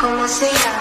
¿Cómo se llama?